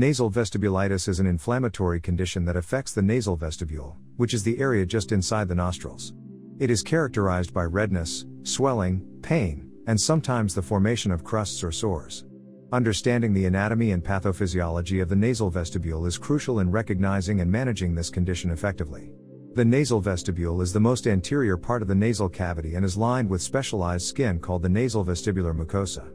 Nasal vestibulitis is an inflammatory condition that affects the nasal vestibule, which is the area just inside the nostrils. It is characterized by redness, swelling, pain, and sometimes the formation of crusts or sores. Understanding the anatomy and pathophysiology of the nasal vestibule is crucial in recognizing and managing this condition effectively. The nasal vestibule is the most anterior part of the nasal cavity and is lined with specialized skin called the nasal vestibular mucosa.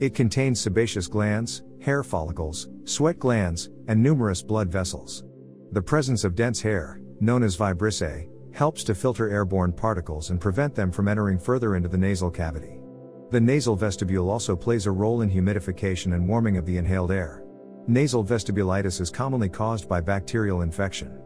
It contains sebaceous glands, hair follicles, sweat glands, and numerous blood vessels. The presence of dense hair, known as vibrissae, helps to filter airborne particles and prevent them from entering further into the nasal cavity. The nasal vestibule also plays a role in humidification and warming of the inhaled air. Nasal vestibulitis is commonly caused by bacterial infection.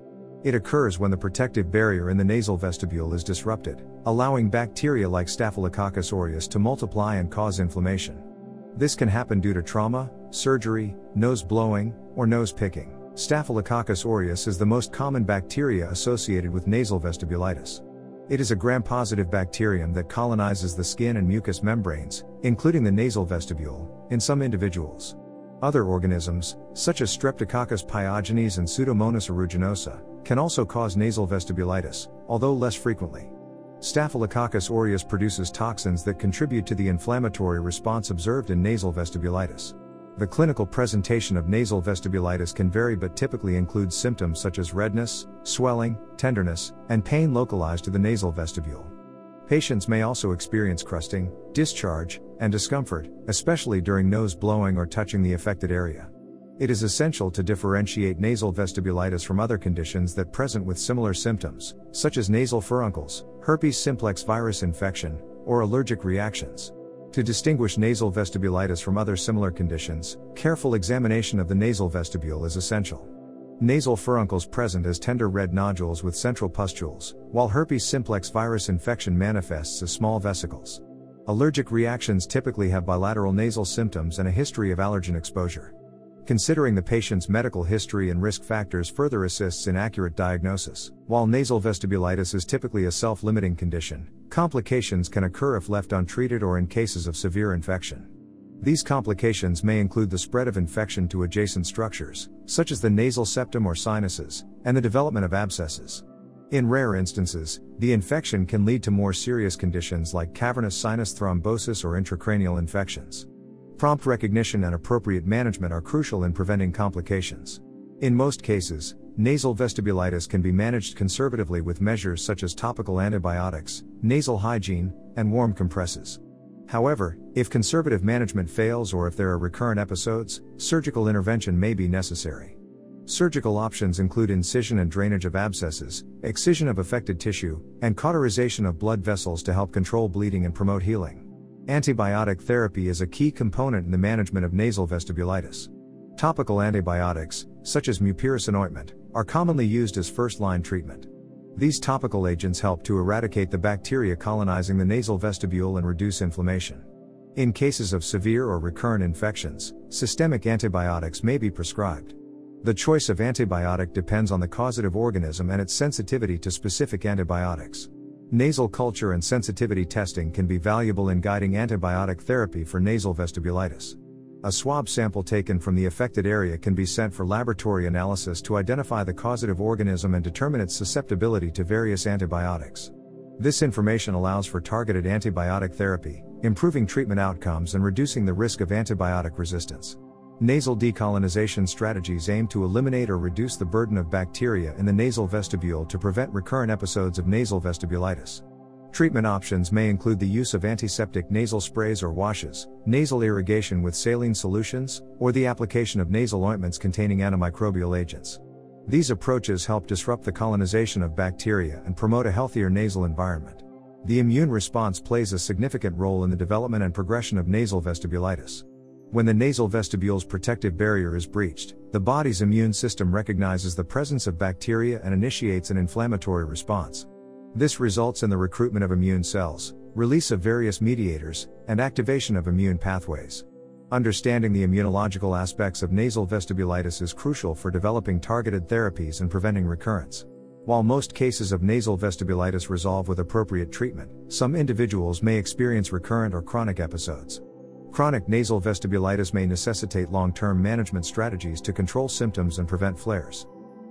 It occurs when the protective barrier in the nasal vestibule is disrupted, allowing bacteria like Staphylococcus aureus to multiply and cause inflammation. This can happen due to trauma, surgery, nose blowing, or nose picking. Staphylococcus aureus is the most common bacteria associated with nasal vestibulitis. It is a gram-positive bacterium that colonizes the skin and mucous membranes, including the nasal vestibule, in some individuals. Other organisms, such as Streptococcus pyogenes and Pseudomonas aeruginosa, can also cause nasal vestibulitis, although less frequently. Staphylococcus aureus produces toxins that contribute to the inflammatory response observed in nasal vestibulitis. The clinical presentation of nasal vestibulitis can vary but typically includes symptoms such as redness, swelling, tenderness, and pain localized to the nasal vestibule. Patients may also experience crusting, discharge, and discomfort, especially during nose blowing or touching the affected area. It is essential to differentiate nasal vestibulitis from other conditions that present with similar symptoms, such as nasal furuncles, herpes simplex virus infection, or allergic reactions. To distinguish nasal vestibulitis from other similar conditions, careful examination of the nasal vestibule is essential. Nasal furuncles present as tender red nodules with central pustules, while herpes simplex virus infection manifests as small vesicles. Allergic reactions typically have bilateral nasal symptoms and a history of allergen exposure. Considering the patient's medical history and risk factors further assists in accurate diagnosis. While nasal vestibulitis is typically a self limiting condition, complications can occur if left untreated or in cases of severe infection. These complications may include the spread of infection to adjacent structures, such as the nasal septum or sinuses, and the development of abscesses. In rare instances, the infection can lead to more serious conditions like cavernous sinus thrombosis or intracranial infections. Prompt recognition and appropriate management are crucial in preventing complications. In most cases, nasal vestibulitis can be managed conservatively with measures such as topical antibiotics, nasal hygiene, and warm compresses. However, if conservative management fails or if there are recurrent episodes, surgical intervention may be necessary. Surgical options include incision and drainage of abscesses, excision of affected tissue, and cauterization of blood vessels to help control bleeding and promote healing. Antibiotic therapy is a key component in the management of nasal vestibulitis. Topical antibiotics, such as mupirocin ointment, are commonly used as first line treatment. These topical agents help to eradicate the bacteria colonizing the nasal vestibule and reduce inflammation. In cases of severe or recurrent infections, systemic antibiotics may be prescribed. The choice of antibiotic depends on the causative organism and its sensitivity to specific antibiotics. Nasal culture and sensitivity testing can be valuable in guiding antibiotic therapy for nasal vestibulitis. A swab sample taken from the affected area can be sent for laboratory analysis to identify the causative organism and determine its susceptibility to various antibiotics. This information allows for targeted antibiotic therapy, improving treatment outcomes and reducing the risk of antibiotic resistance. Nasal decolonization strategies aim to eliminate or reduce the burden of bacteria in the nasal vestibule to prevent recurrent episodes of nasal vestibulitis. Treatment options may include the use of antiseptic nasal sprays or washes, nasal irrigation with saline solutions, or the application of nasal ointments containing antimicrobial agents. These approaches help disrupt the colonization of bacteria and promote a healthier nasal environment. The immune response plays a significant role in the development and progression of nasal vestibulitis. When the nasal vestibule's protective barrier is breached, the body's immune system recognizes the presence of bacteria and initiates an inflammatory response. This results in the recruitment of immune cells, release of various mediators, and activation of immune pathways. Understanding the immunological aspects of nasal vestibulitis is crucial for developing targeted therapies and preventing recurrence. While most cases of nasal vestibulitis resolve with appropriate treatment, some individuals may experience recurrent or chronic episodes. Chronic nasal vestibulitis may necessitate long term management strategies to control symptoms and prevent flares.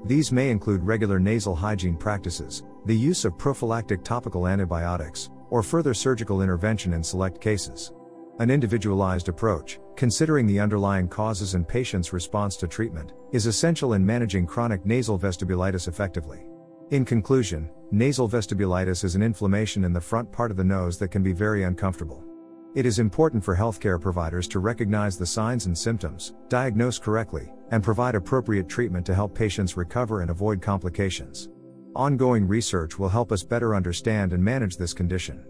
These may include regular nasal hygiene practices, the use of prophylactic topical antibiotics, or further surgical intervention in select cases. An individualized approach, considering the underlying causes and patient's response to treatment, is essential in managing chronic nasal vestibulitis effectively. In conclusion, nasal vestibulitis is an inflammation in the front part of the nose that can be very uncomfortable. It is important for healthcare providers to recognize the signs and symptoms, diagnose correctly, and provide appropriate treatment to help patients recover and avoid complications. Ongoing research will help us better understand and manage this condition.